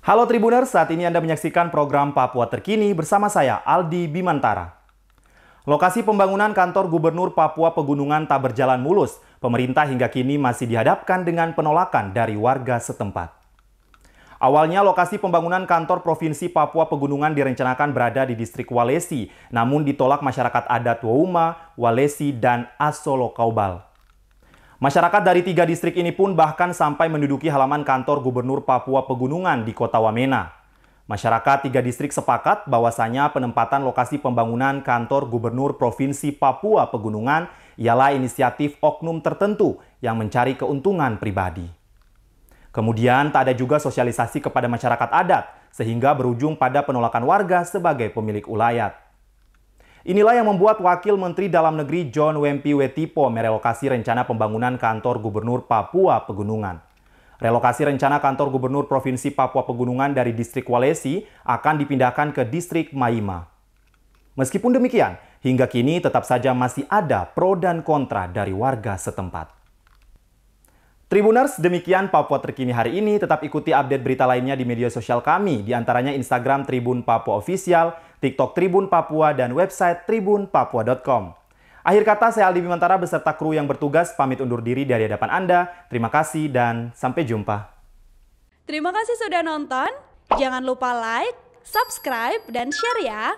Halo Tribuners, saat ini Anda menyaksikan program Papua Terkini bersama saya Aldi Bimantara. Lokasi pembangunan kantor Gubernur Papua Pegunungan tak berjalan mulus. Pemerintah hingga kini masih dihadapkan dengan penolakan dari warga setempat. Awalnya lokasi pembangunan kantor Provinsi Papua Pegunungan direncanakan berada di distrik Walesi, namun ditolak masyarakat adat Wauma, Walesi, dan Asolo Kaubal. Masyarakat dari tiga distrik ini pun bahkan sampai menduduki halaman kantor Gubernur Papua Pegunungan di Kota Wamena. Masyarakat tiga distrik sepakat bahwasanya penempatan lokasi pembangunan kantor Gubernur Provinsi Papua Pegunungan ialah inisiatif oknum tertentu yang mencari keuntungan pribadi. Kemudian tak ada juga sosialisasi kepada masyarakat adat, sehingga berujung pada penolakan warga sebagai pemilik ulayat. Inilah yang membuat Wakil Menteri Dalam Negeri John Wempi Wetipo merelokasi rencana pembangunan kantor Gubernur Papua Pegunungan. Relokasi rencana kantor Gubernur Provinsi Papua Pegunungan dari distrik Walesi akan dipindahkan ke distrik Maima. Meskipun demikian, hingga kini tetap saja masih ada pro dan kontra dari warga setempat. Tribuners, demikian Papua terkini hari ini. Tetap ikuti update berita lainnya di media sosial kami, di antaranya Instagram Tribun Papua Official, TikTok Tribun Papua, dan website tribunpapua.com. Akhir kata, saya Aldi Bimantara beserta kru yang bertugas pamit undur diri dari hadapan Anda. Terima kasih dan sampai jumpa. Terima kasih sudah nonton. Jangan lupa like, subscribe, dan share ya.